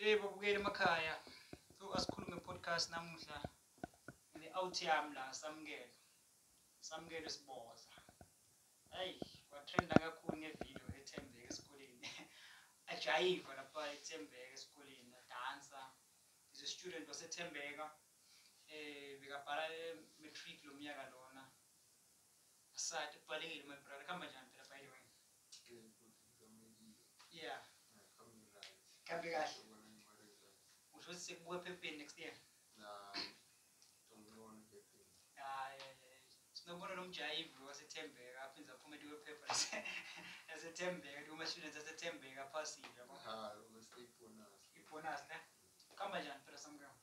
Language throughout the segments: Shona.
Eh babukeli emakhaya. So asikhulume podcast namuhla. Le out yam la samukele. Samukele siboza. Hey, watrenda kakhulu ngevideo ethembeke esikoleni. Ajayiva lapha ethembeke esikoleni, dansa. Is a student wasethembeka. Eh bekabhala matric lo mnyaka lona. Asati ubhalekile my brother, kamba njani phela by the way? Yeah. Kambe kahle. Tusi kuwe pepe next year. Na tumuone pepe. Ah, sinobona nomjaivu wasethembeka aphinze aphume liwe phepha yasethembeka liwuma-students asethembeka aphasile I'm ne kuhamba njani phela samkam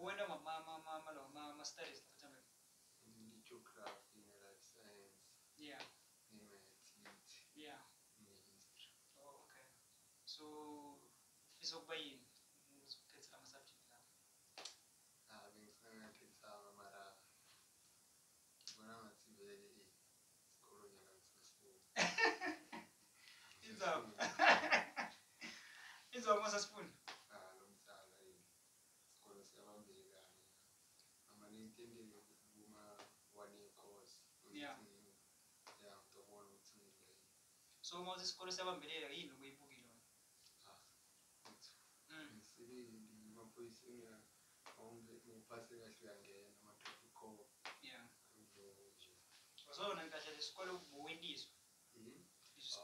uwena mamamamama lo ma-studies athembeka geography ne-life science yeah ne-maths yeah ne-history oh, okay so ufisa ukuba yini sangu inzwa mosa sifuna so mawuzi isikolo siyabambelela yini okuyibukileyoaoyisaoaekahleyangenaaoona ah, mm. ngikahlela isikole ukubuwendiswa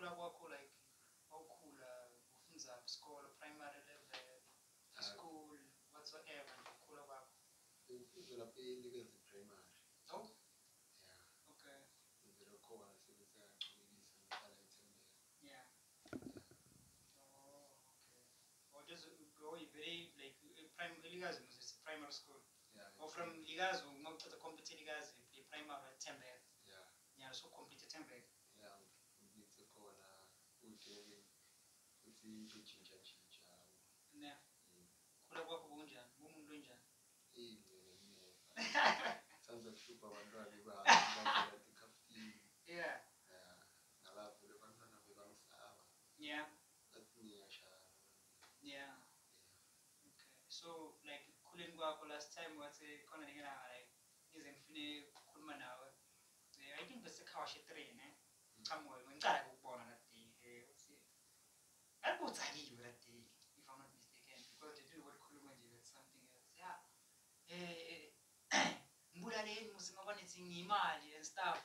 ukukhula kwakho like primary level school whatsoever ukukhula kwakho primary oh? yeah okay ngihlala yeah oh okay or oh, just go oh, very like primary primary school yeah, or from ikazi uma uceda competition primary kuchinja chinja ne kula kwako kunjani kumuntu onjani sanza kutupa bantwana bebatikafutini nalapho lebantwana bebangisaba yeah athi ngiyashaya yeah okay so like ekukhuleni kwakho last time wathi khona ningena like ngize ngifune ukukhuluma nawe i think besekhawashe three ne chamoyo ngicala Al Bozari, you were at if I'm not mistaken, because they did what Kulumanji with something else. Yeah. Mbulaleni musemabanetsing imali and stuff.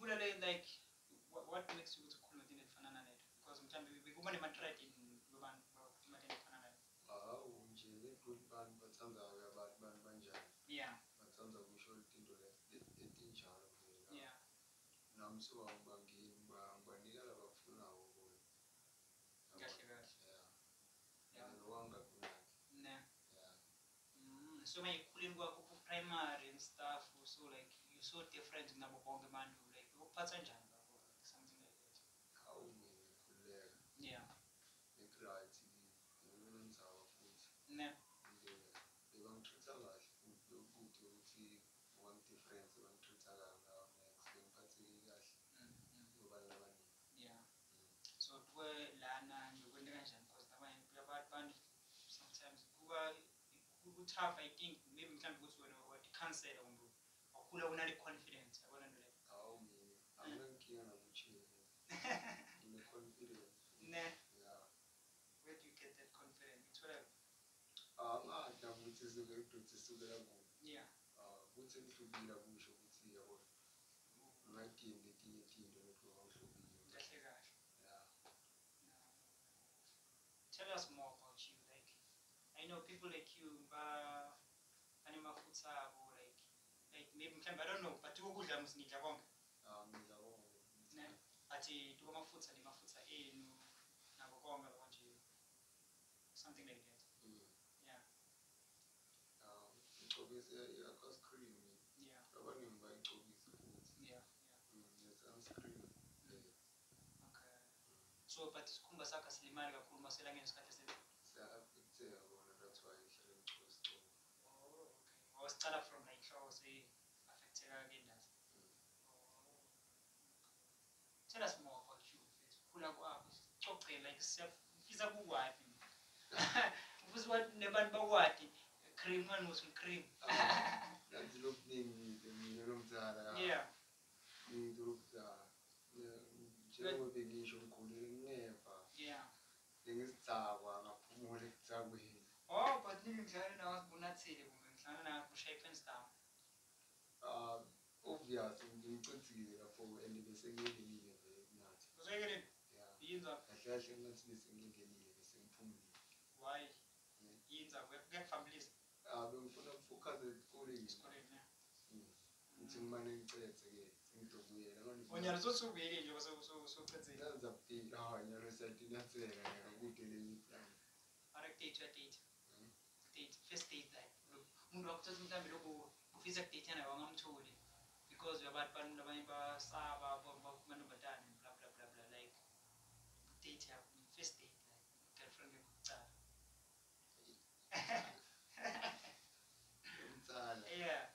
Mbulaleni, like, what, what makes you go to Kulumanji and Fanana? Because mtambi, we go on a matrat in Luban, Kulumanji and Fanana. Ah, umjele, good band, but some of our bad band Banja. Yeah. But some of the usual thing to let it in Charlotte. Yeah. Namsu, I'm banking. so manje kulimwa ku primary and stuff so like you so different nabo bonke abantu like uphatha njani babo like something like that how ngikhuleka yeah ngikright ngilonzawo futhi ne bebangitreat-a kahle futhi lokuthi ukuthi one difference bangitreat-a kahle ngiphatheke kahle kubantu yeah so where tough, I think maybe mhlambe ukuthi wena watikhansela kumbe wakhula unale confidence yabona nto leyo hawu mina anginankinga nakuchini ngine-confidence yeah where do you get that confidence ithola angadla ukuthi sizokedoda sisukela kubo yeah kutsi ngihlubile akusho ukuthi yabona ungadini letinye tinto lokho kawuhlubile kahle kahle yeah tell us more people like you vane mafutsa avo likemhlambe i don't know but tiko kudla nidla konke but ah, tiko mafutsa ni mafutsa enu nako konke loko nje something like that so but sikhumba sakho silimali kakhulu maselangeni sikhathi esenzi تعرفهم like how they affected our leaders. Oh, tell us more about you. Kula kucocela like siyafisa kuwapi. Kufuziwa nebantu bakwati cream one was cream. Yeah. njengoba ngisho Yeah. ngeva bengisidakwa ngaphumula Yeah. oh but ningidlale nawe kunathile Snarare projekten stam. Ovvijat, in kunti rapo ende besenge geliye be nati. Kusegere? Yinza. Akash ende besenge geliye besempumli. Why? Yinza, get families. Bengifuna ukufocuse esikoleni. Esikoleni. Ngithi ngimane ngicethe ke ngidobuyela. Onyalo sosubuyele nje bese usuqedzile. Yaza phi? Ah, nyalo siyadinatseka kude leli plan. Ara date date. Date first date doctors mita biloku ufisa kudithana wangamtholi because yabantu bani labanye basaba banobatani bla bla bla bla like date yakho first date like girlfriend yakucala umcala yeah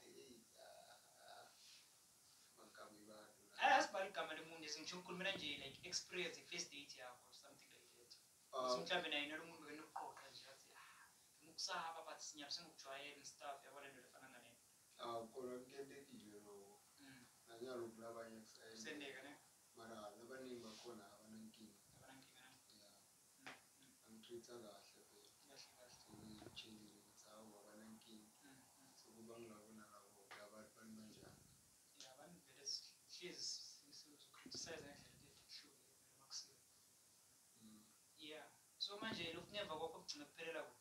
asibali igama lemuntu esingisho ukukhulumela nje like experience first date yakho something like that mhlawumbe naye nalo muntu ukusaba but sinyabusa ngokujwayela and stuff yabona into efana nale ah khona kukentekile lokho nanyalo kulabanye kusendeka ne mara labaningi bakhona abanankinga abanankinga ya angitreat-a kahle phela kahle kahle ngitshelile ukuthi hawu abanankinga sokuba ngilabona labo abantu banjani ya abantu vele sihlezi sizokhriticize ngendlela Yeah. So manje lokhu ngemva kwakho kugcina kuphelela kuphi?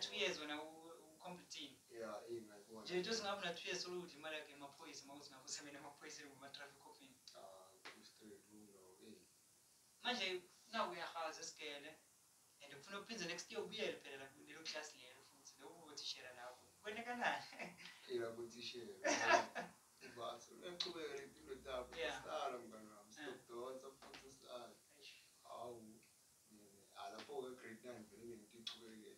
tuwiyeza wena ukompetin jejo singafuna tuwiyeza uli kuti malake mapoyisi mauzi nakusemena mapoyisi ili mumatraffic coping manje nawe uyakhaza sikele and kufuna uphinze next year ubuyele phela lelo class lelo futhi lokubothishela lapho kubonakalani iyabothishela ibhaso uyaqhubekela impilo zabo sala mngani wami sidonsa futhi sala hawu alapho-ke grade nine vele ngento ichubekele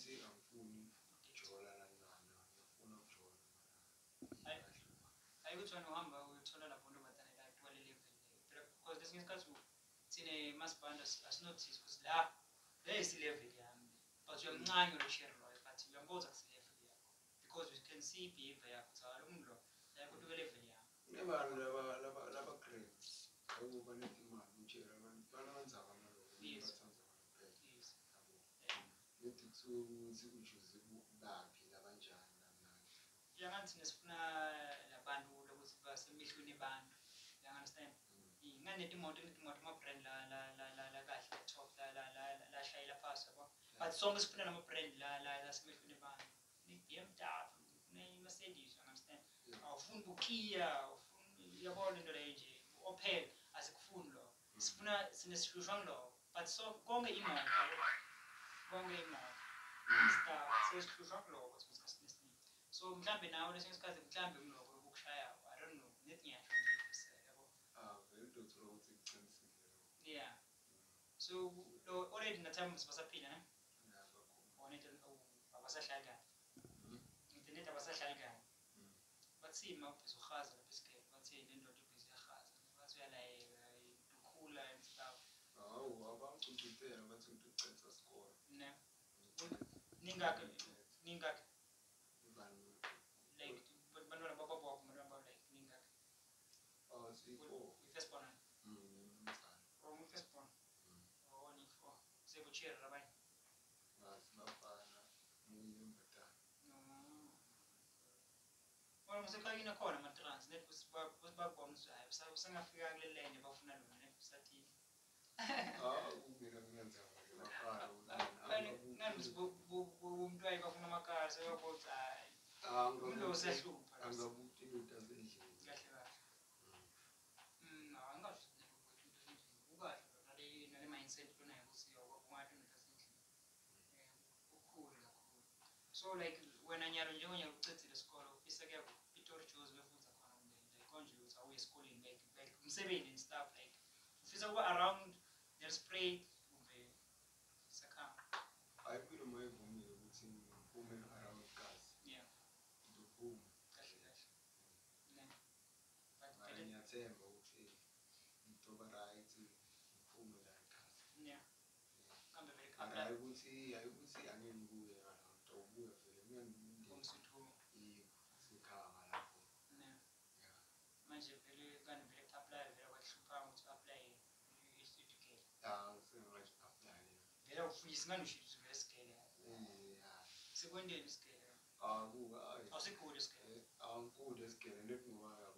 Ukuze angifuni ukujola ukujola. Hayi ukuthi uhamba lapho ntombazane la because lesinye isikhathi thina emasibhanda asinothisi ukuthi la le isilevel yami. But uyamncane lo share loyo but uyamboza kusilevel yakho. Because we can see behavior yakho ukuthi lo muntu la level yami. laba laba laba yangathi nesifuna labantu lokuthi basemihlweni ebantu yangunderstand nganeta imoto neta imoto ama-brand lakahle atop lashayela phasi yabo but sonke sifuna nama-brand lasemihlweni ebantu ne-gamtap funa imasedis yangunderstand awufuni bukiya yabona lento leyo nje u-opel asikufuni lo sifuna sineshushwa ngulo but so konke imoto konke imoto Says true fact law was discussed. So in Clamby now, the same in Clamby law, Brookshire, I don't know, nothing I should do. Yeah. So already in the time was a pin, eh? On it, I was a shagger. Internet, I was a shagger. But see, my piece of has a biscuit, but see, then don't you piece of has. That's where I do cool and stuff. Oh, I'm going to be there, I'm going to ningak ningak like banwana bako bako maramba like ningak oh see oh with respond mm oh with respond oh ni oh se bo chera rabai mas na pana mulim bata no wala museka ina kona ma transnet kusiba kusiba bomzayo sangafika kule lane bafuna lona nekusati ah ubira mina ndzaba ngapha So like when i hayi umntu usehlupha angabuthi into asendlini kahle kahle no angazuthi ukahle nale nale mindset lonayo ukuthi so like wena like konje like like and stuff like ufisa ukuba around there's pray ndiyathemba ukuthi ntoba right iphume la ikhathi hayi ukuthi hayi ukuthi angenibuye ntobuya vele mina ngiyasikhanga lapho manje vele kanti vele kuapply vele kwahluphanga ukuthi uapply vele ufuyisi ngani ushiti vele sigele sikwendeni sigele awusikhulu isigele awunkulu isigele eh, nekungubakab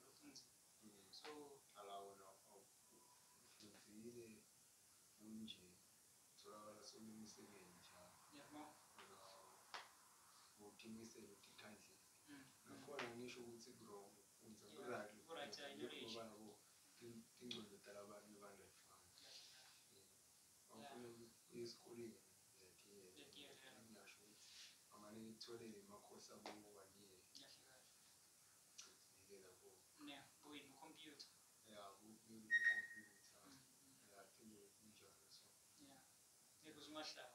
sekentsha kuthi imisele tikhandlele nakhona ngisho ukuthi kro kunzeuragiba nabo tingcondo talabantu bangayifani bafuna esikoleni yakhe yena ngasho ukuthi amane itholele makhosi abo too much love.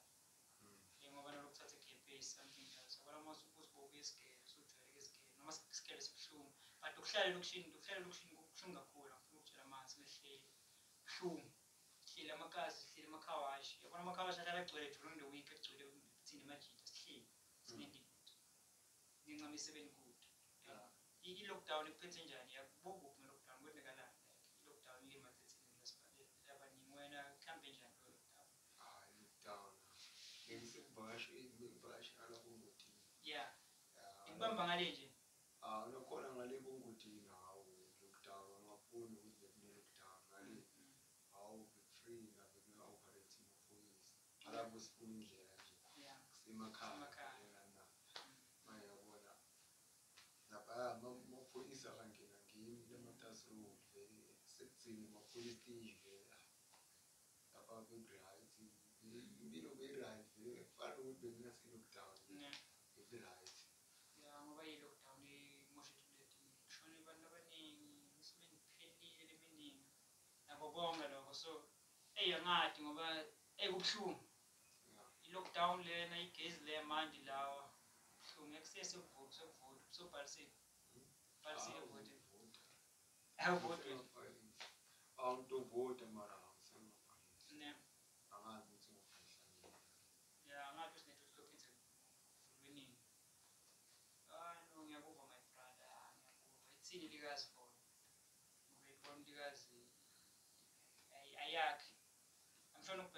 Yung mga naruksa sa kipis, something else. Wala mga supos bobis ke, sutarigas ke, namas skele sa shum. But dukshala dukshin, dukshala dukshin kukushum gakura, kukushum namas na she shum. Shila makas, shila makawash. Yung mga makawash na talaga tuwele during the week, tuwele sinemaji, just he, sinendi. Yung mga misebin good. Yung lockdown, yung pensenjani, yung bobo ngibamba ngaleje nakhona ngale kungudinga hawu lokudawa ngakufuni ukuthi bekumele ukudawa ngale hawu bekufree nabekuma-operating ofoyisi alabo sifuna indlela nje kusemakhaya maye yabona laphaya amaphoyisi akangena ngimi le matasirove sekuthini amaphoyisi tiyivela lapha kwe-right impilo be-right fana ukuthi bekunase so eyangadi ngoba ekubuhlungu i-lockdown lena igezi le manje lawa buhlungu ekusesi sokuvota sokuvota sobhalisile mm-hmm. bhalisile evoteni avotweni awuntovota mara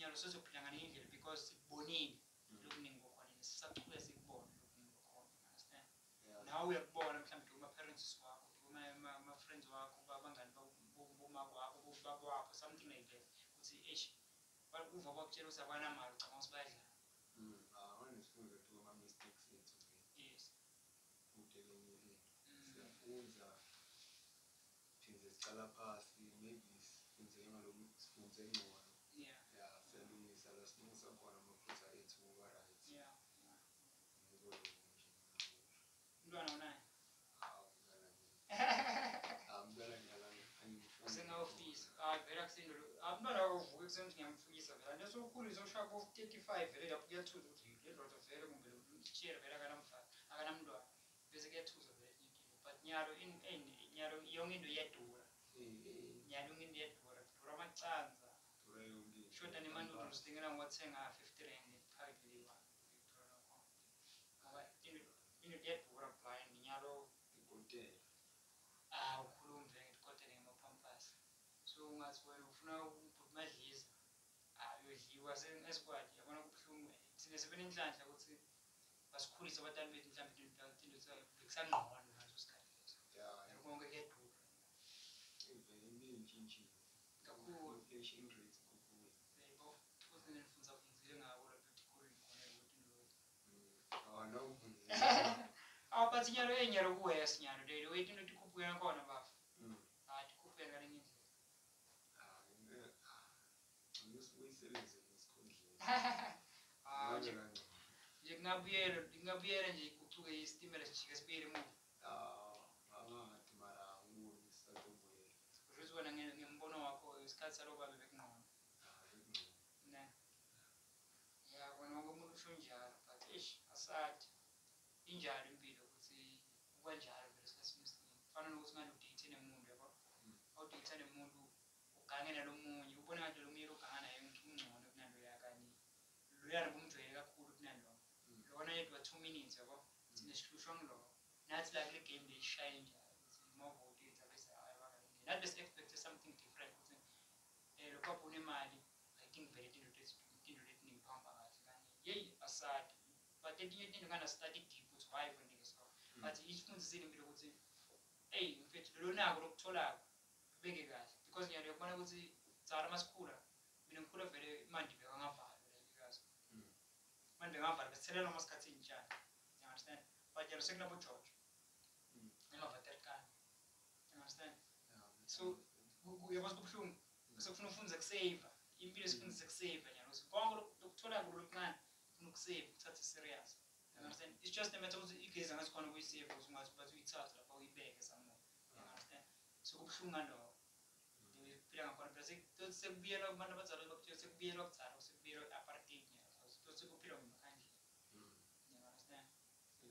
nyalo sizophilangana ngendlela because sikubonile mm. lokuningi kokhona sisachuke sikubone lokuningi kokhona understand nawe uyakubona mhlawumbe kuma-parents wakho kuma-friends wakho abangani boma kwakho bobaba wakho something like that ukuthi h uva kwakutshela ukuthi akwanamali ucabanga ukuthi bayadlala mm, ah, lapha mm. phansi maybe sifunze ngalo sifunze ngcono akubana kavuke kuseni kuthi ngiyamfikisa vela ndesokhulisa ushapho of-thirty-five vele lapho kuyathuza ukuthi le ndoda vele kumbe tshiyele vele akanamntwana bese kuyathuza vele but nyalo and nyalo yonke into iyadura nyalo yonke into iyadura dura amacanza shoda nemandudo zidingela ngiwathenga fifty rand phakiliwa ngoba into iyadura blind nyalo ikotela ah ukhulumi vele ngetikotela ngemapampasi so ungathi wena ufuna kwase-esquad yabona kubuhlungu eh, thine sibeni inhlanhla ukuthi basikhulise abatali bethu mhlawumbe tinto bekusangqona ngaso sikhathi leso konke kuyaduaaulufunzafunzile ngako lapho but inyalo enyalo kuwesinyalo leli weyitinto tikhuphuke khona baba Ah, nje kungabuyela ngingabuyela nje kucuke isitimela sijike sibuyele muntuuzibona ah, ngembono wakho isikhathi saloku babe bekunqono yakona ah, onke umuntu usho njalo but eish asade injalo impilo ukuthi ukanjalo vele sikhathi esiningi kufana nokuthi manje udeyithe nemuntu yabo hmm. awudeyitha nemuntu ugange nalo munye ubone kanje lo munye lo ngibulala kumjwele kakhulu kunalo lona yedwa two minutes yabo sineshlushwa ngilo nathi la kule game beyishaye njalomaoaaingenat besi-expecte something different ukuthi um eh, lokho abunemali ithink vele tintotinto letiningi phamba kahle kanye yeyi asadi but etinye tinto nganasitati deep ukuthi why kwenteke so but mm. ifundisile impilo ukuthi eyi mfethu lolonako lokutholako kubeke kahle because ngiyaleyokubona ukuthi zakala masikhula mina ngikhula vele imandibekangava Ah, que vampire, the serial almost cuts in chat. You understand? But you're sick about George. Mm. I'm a third guy. não understand? se so, uyakwazi kubuhlungu sekufuna ufunza kuseva impilo sifunza kuseva nyalo konke lokuthola kulokungani funa ukuseva kuthatha serious you você it's just a matter ukuthi igezi angasikhona ukuyiseva ukuthi ungathi but uyithathe lapho uyibeke somewhere you understand so kubuhlungu ngalokho ngiphila ngakhona phela sekubuyelwa kubantu abazalwa bakutshela sekubuyelwa kuthalo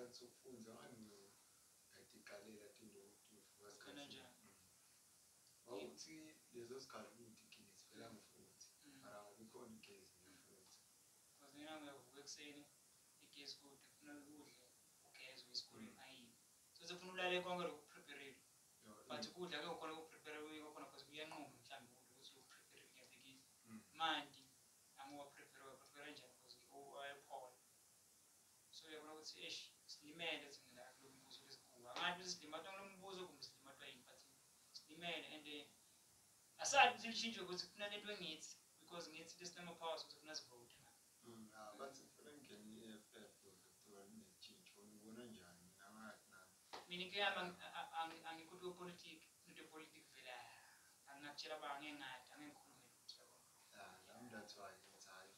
kanzofunza wanu katikale latinofuzakanje wauti lezo zikhala kuyintikini zivela ngifunzi mara ngoba igezi ngifunzi mina ulale konke lokhu but ukudla ke ukhona kupreparele kwakhona because kuyanquma mhlawumbe ukudla ukuthi ukupreparele kuyaphekile mandi ami wapreparele wapreparele njani because ayephola so uyabona ukuthi eshi Slimene singena mbuzo kumbe yini and ukuthi lishintshe ukuthi kufuna lento engithi because ngithi this time of power so kufuna sivote mina ke yami politics into politics vela ah, angakutshela ba yabo that's why ngithi hayi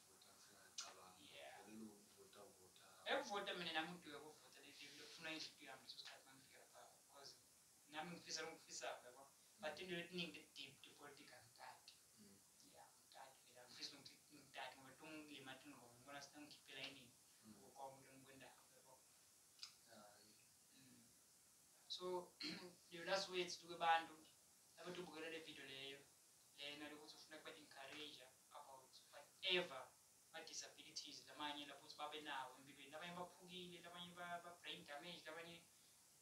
yeah mina ufuna inhliziyo yami leso sikhathi uma ngifika lapha because nami ngifisa lokufisa yabo but into yetiningi deep to political that mm. yeah ngidadi mina ngifisa ukuthi ngidadi ngoba tungilima tungoba ngibona sithi ngikhiphela yini ukuqoma mm. umuntu engikwenda yabo mm. so your last words to abantu abantu ubukela le video leyo lena lokuthi ufuna kuba encourage about whatever ma-disabilities lamanye lapho ukuthi babe nawo namanya brain damage namanya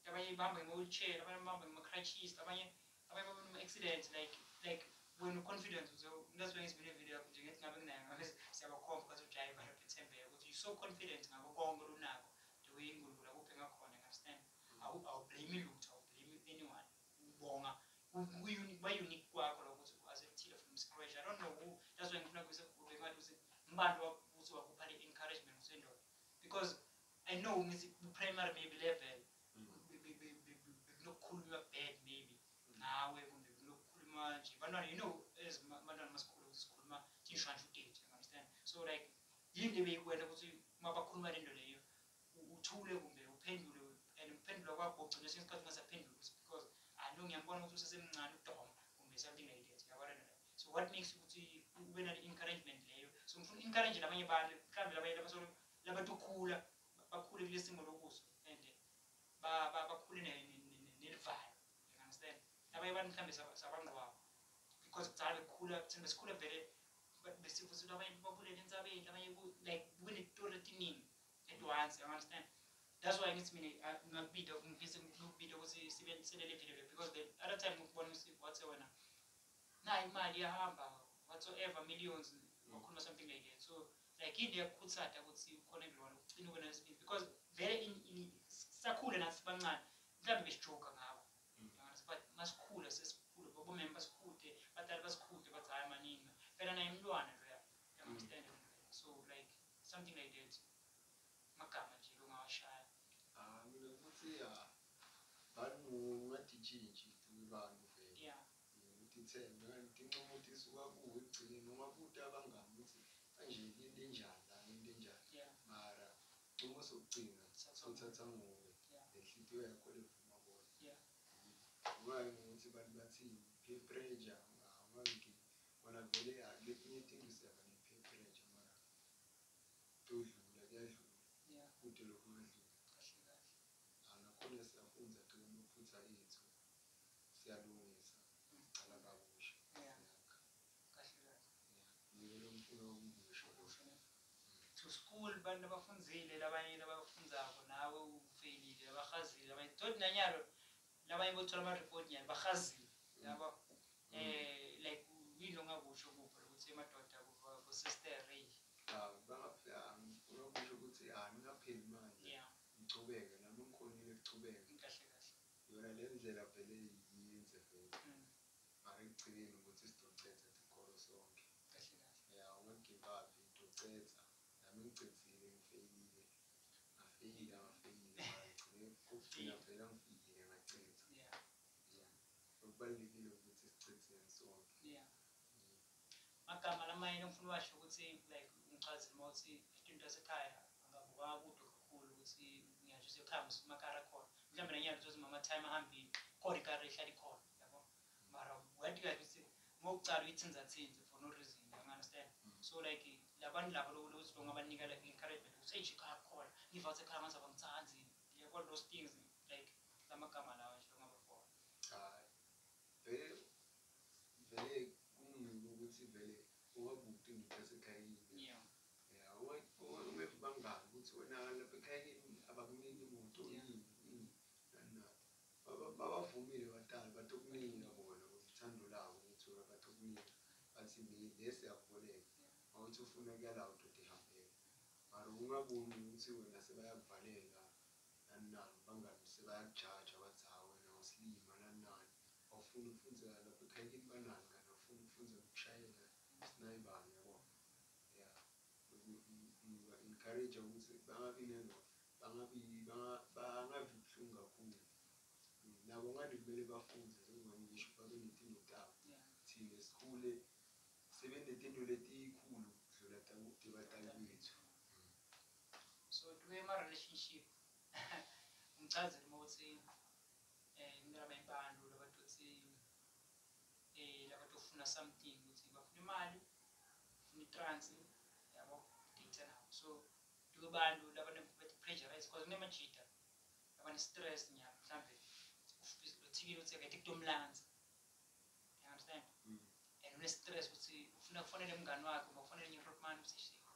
namanya bahamba nge-wheelchair namanya bahamba ngama-crutches namanye abanye babona ama-accident like like wena confident so that's why ngisibele video yakho nje ngethi ngabe nginayo ngabe siyabakhomba because am lapho ithembeka ukuthi you're so confident ngako konke lunako the way ingulula kuphe ngakhona understand I'll blame anyone ubonga bayunique kwakho lokuthi azethile from scratch i don't know who that's why ngifuna kuse ngathi ukuthi mbantu wakuthi wakupha le encouragement because I know ngithi primary maybe level mm-hmm. nokukhuluma bad maybe mm-hmm. nawe kumbe kunokukhuluma nje bantwana you know as bantwana masikhulu ukuthi sikhuluma tishanje udate understand so like yinto ebeyikwena ukuthi uma bakhuluma lento leyo uthule kumbe uphendule and ukuphendula kwakho ugcine sinye isikhathi ungasaphendule because i know ngiyambona ukuthi usesemncane udoma kumbe something like that yabona so what makes ukuthi ube nale encouragement leyo so ngifuna i-encourage labanye bantu mhlawumbe labanye labantu labantu ukhula bakhule kule simo lokuso and bakhule nelivalo you understand abanye because kudala bekhula thina besikhula vele besivusuta abanye babulele entsabeni abanye like at once you understand that's why ngithi mina ah, ngakubida ngifise ngikubida ukuthi video because the other time ngikubona ukuthi wathi wena nayo imali yahamba whatsoever millions mm. ngokukhuluma iphinde yakukhuthada ukuthi khona endlwana ugcine wena isibili because vele sakhule nathi bancane mhlawumbe besijoga ngabo mm. but that was bobomema But badala basikhude bathi hayi manini phela naye mntwana mm. understand so like something like that magama nje longawashaya ah mina ukuthi ya bantu ngatijinji kubantu vele yeah ukuthi thembe kanti incomo tisuka kuwe nje into enjani la into enjani mara uma sokugcina uthatha nguwe nenhlitiyo yakho levuma kona ngokayo ngokuthi bantu bathi peer pressure ngamanje kona vele akulethinye ah, things ufuna to school bantu abafunzile labanye labafunzako nawe ufeyilile labahazile abanye toti nanyalo labanye bothola ama-report nyalo bahazile yaba mm. um mm. eh, like yinto ngakusho kupha lokuthi emadoda bosister ey bangaphekusho ukuthi hhayi ngingapheli manje ngichubeke nami ngikhonile kuchubeke kahle kahle yona le ndlela vele yinze vele ngare mm. ekugcineni ngiqeda nami ngifeyile vele ngifikile ukuthi sonke magama ngifuna ukuthi like uma ukuthi angabukanga kude kakhulu ukuthi ngiyasho khona mhlawumbe ukuthi ahambile ikari ikhona yabo mara uyithinzathinze vanhu lava very. loko va nyika like encouragement ukuthi eyi xikhaya kukhona ngivathe khaya amanzi abangisanzi all those things like lamagama lawa nje ongabafona vele vele kunini ukuthi vele ungabukti ngitho yasekhayeni umephi bangani ukuthi wena ukuthi ufuneka la udoda ihambeke mara ungaboni ukuthi wena sebayakuvalela nanani bangabi sebayakujaja bathi ha wena wasilima nanani awufuni ukufunzeka lapho ekhayekini banani kanti awufuni ukufunzeka ukushayela sinayibani yabo ya ngiba-encourage ukuthi bangabi nezo bangabi buhlungu kakhulu nabo ngani kumele bafunze njengoba ngisho babenetindo tabo thina sikhule yeah. vatalamitso mm. so tiwe marelationship ngichazele mauthi eh, um ngirama ibantu labatotsi um eh, labatofuna something ukuthi bafuna imali funa itransi yabo data nawo so tiwe bantu labaepressurize because kunemajida labane-stress nya mhlawumbe uthikile ukuthi akete kutomlanza understand mm. and une-stress ukuthi ufuna kufanele umngane wakhe ma kufanele nye-rotman ukuthi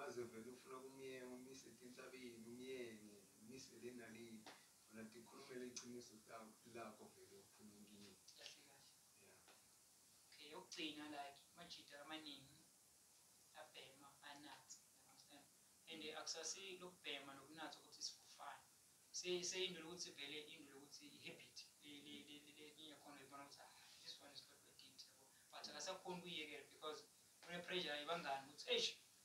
mazevele ufuna kumyenge umise tinhlabeni umyenge umise le nalini ona tikhulumele iciniso lakho vele ophuma enkinye kahle kahle ya okay okugcina like majida amaningi abhema anathi and mm. akusasi lokubhema nokunathi ukuthi sikufane seyinto lokuthi vele into lokuthi i-habit lingekhona mm. libona ukuthi ah, this one is got a but akasakhoni ukuyiyekela because kune-pressure ibangani ukuthi eshi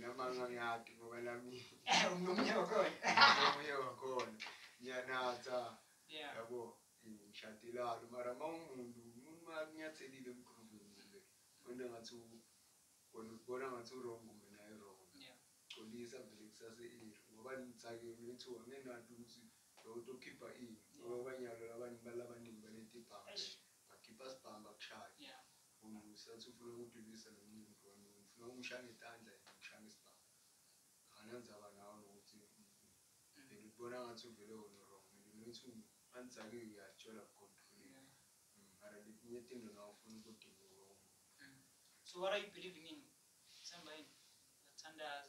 noma ngangadi ngoba nami unomunye wakhona unomunye wakhona ngiyanatha yabo ngishadilalo mara ma umuntu umuntu ma kunyathelile emkhulumeni le konto ngathi wona ubona ngathi urongo mina irongo colisa vele kusase-iri ngoba nithake nithiwa ngenanto ukuthi lokuthi ukhipha ini ngoba abanyalo labanye balabaningi baletibhamba bakhipha sibhamba kushaye umuntu sathi ufuna ukudulisa nomnini noma ushange itandla ushange isibha anenzaba nawo nokuthi ngibona ngathi uvele wona wrong ngithi anzaki yatshola kontrol mm, mara ngiyethe ndo nawo ufuna ukuthi wrong mm. so what i believe in somebody that thunders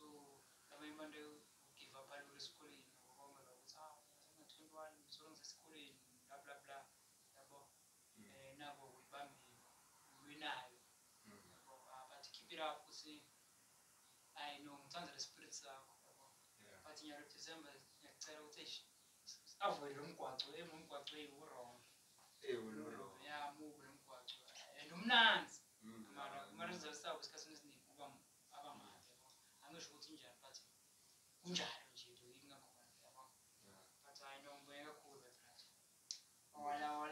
so amai vanda give up ari kuri sikoreni vakaona zvakuti a ah, ndina 21 musoronza sikoreni bla bla bla yabo mm. eh, nabo uibambira uwe nayo mm. yabo ah, but keep it up kuti i know mutanzi re spirit sako yabo but nyaro december nyakucera kuti ishi avoid lo mgwaco e eh, mo mgwaco e urong e urong ya mo kuri mgwaco and eh, umnanzi mm, mara mara zvasa kuti njalo nje into ingakhona hayi